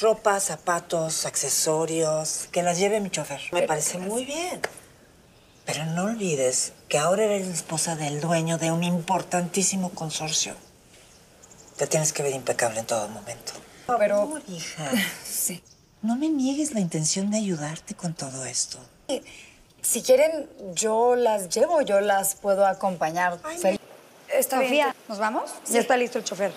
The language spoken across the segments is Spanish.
Ropa, zapatos, accesorios, que las lleve mi chofer. Me parece muy bien. Pero no olvides que ahora eres la esposa del dueño de un importantísimo consorcio. Te tienes que ver impecable en todo momento. Pero- Por favor, hija. Sí. No me niegues la intención de ayudarte con todo esto. Si quieren, yo las llevo, yo las puedo acompañar. Está bien. ¿nos vamos? Ya está listo el chofer.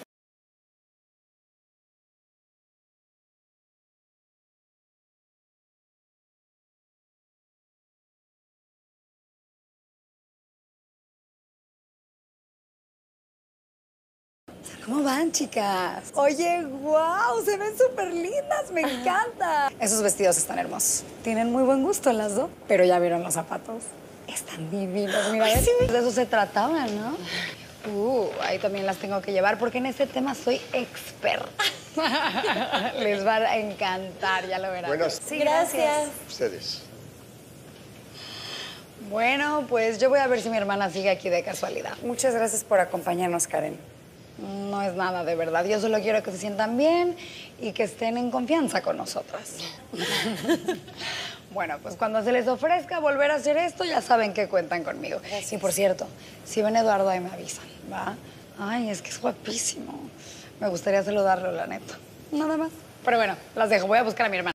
¿Cómo van, chicas? Oye, wow, se ven súper lindas, me encanta. Esos vestidos están hermosos. Tienen muy buen gusto las dos. Pero ya vieron los zapatos. Están divinos, mira. ¿ves? De eso se trataba, ¿no? Uh, ahí también las tengo que llevar porque en este tema soy experta. Les va a encantar, ya lo verán. Buenas Sí, gracias. ustedes. Bueno, pues yo voy a ver si mi hermana sigue aquí de casualidad. Muchas gracias por acompañarnos, Karen. No es nada de verdad. Yo solo quiero que se sientan bien y que estén en confianza con nosotras. bueno, pues cuando se les ofrezca volver a hacer esto, ya saben que cuentan conmigo. Y por cierto, si ven Eduardo, ahí me avisan, ¿va? Ay, es que es guapísimo. Me gustaría saludarlo, la neta. Nada más. Pero bueno, las dejo. Voy a buscar a mi hermana.